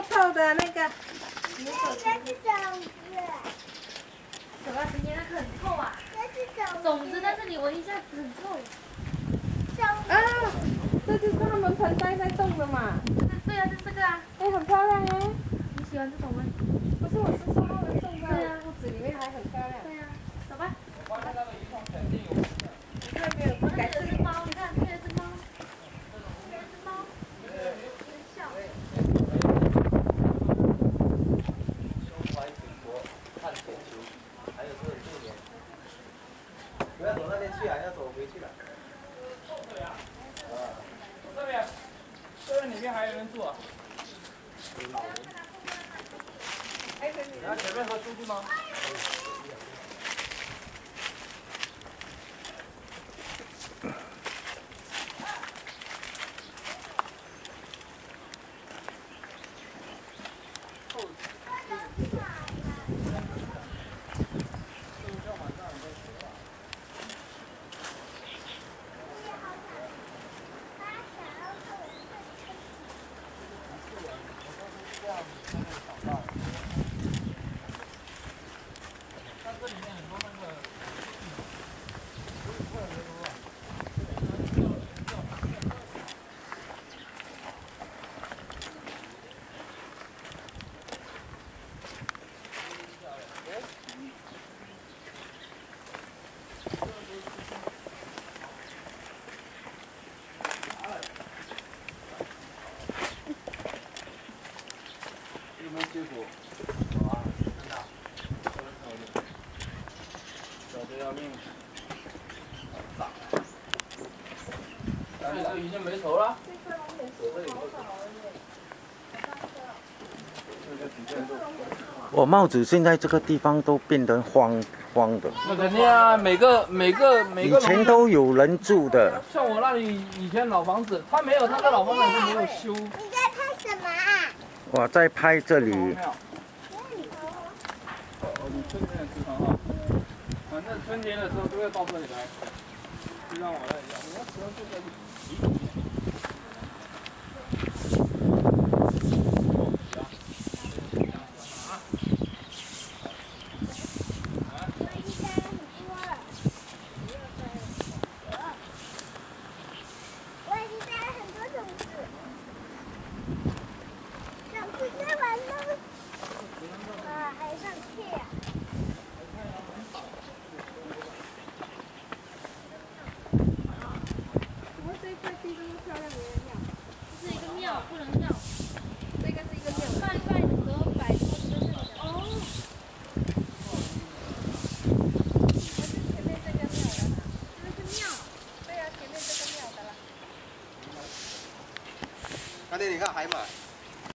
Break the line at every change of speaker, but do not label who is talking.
臭臭的那个。
这是种子，
走到今天那个很臭啊，
这是种
种子，在这里闻一下很臭。
啊，这就是他们盆栽在种的嘛。
对啊，就这个啊，
哎，很漂亮哎。
你喜欢这种吗？
不是，我是说他们种
对啊
在屋子里面还很漂亮。
对啊，走吧。
我发现那个一创肯定有。
这没有不
那
改是
里有只猫，你看，这里有只猫，这里有只猫，笑。
胸怀祖国，看全球，还有这个六年。不要走那边去啊，要走回去了。
这边，这边里面还有人住啊？
你要前面和出去吗？有这里面很多那个有没有结果？有啊，真的。小的要命。大。但是这已经没头了。
我帽子现在这个地方都变得荒荒的，
那肯定啊，每个每个每个
以前都有人住的，
像我那里以前老房子，他没有，他的老房子是没有修。
你在拍什么啊？
我在拍这里。
哦，你春天的时候哈，反正春节的时候都要到这里来，就像我那一样，我喜欢住这里。
我已经摘了很多了。我已经摘了很多种子，种子摘完了，啊，还上去啊。
怎么这一块地这么漂亮，没人要？
这是一个庙，不能跳。
这个是一个庙。
拜拜的时候摆桌子在这里的。哦。
前面这个庙的，
这个是庙。
对啊，前面这个庙的啦。
兄弟，你看海马。